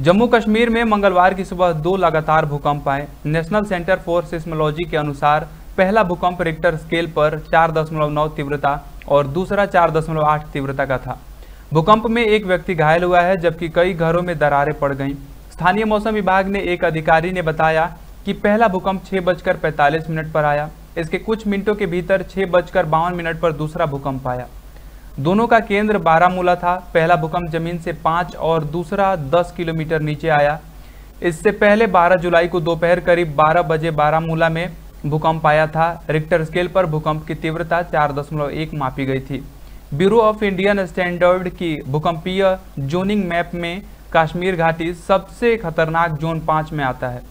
जम्मू कश्मीर में मंगलवार की सुबह दो लगातार भूकंप आए। नेशनल सेंटर फॉर सिस्मोलॉजी के अनुसार पहला भूकंप रिक्टर स्केल पर 4.9 तीव्रता और दूसरा 4.8 तीव्रता का था। भूकंप में एक व्यक्ति घायल हुआ है, जबकि कई घरों में दरारें पड़ गईं। स्थानीय मौसम विभाग ने एक अधिकारी ने बताया कि पहला भूकंप छह बजकर पैंतालीस मिनट पर आया। इसके कुछ मिनटों के भीतर छह बजकर बावन मिनट पर दूसरा भूकंप आया। दोनों का केंद्र बारामूला था। पहला भूकंप ज़मीन से पाँच और दूसरा दस किलोमीटर नीचे आया। इससे पहले 12 जुलाई को दोपहर करीब 12 बजे बारामूला में भूकंप आया था। रिक्टर स्केल पर भूकंप की तीव्रता 4.1 मापी गई थी। ब्यूरो ऑफ़ इंडियन स्टैंडर्ड की भूकंपीय जोनिंग मैप में कश्मीर घाटी सबसे खतरनाक जोन पाँच में आता है।